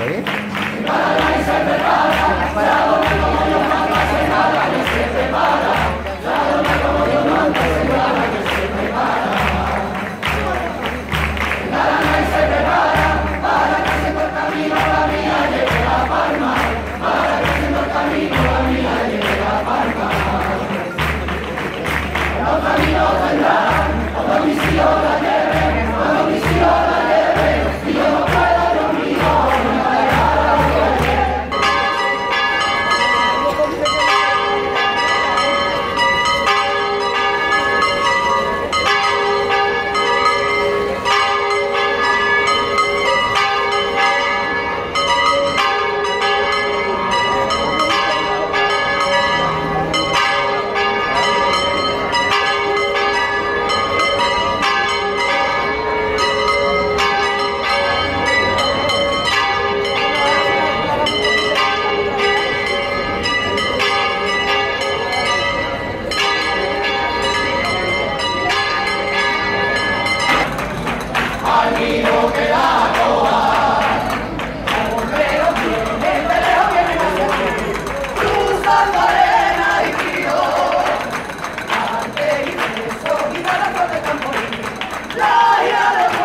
¿Está bien? لا يا رب.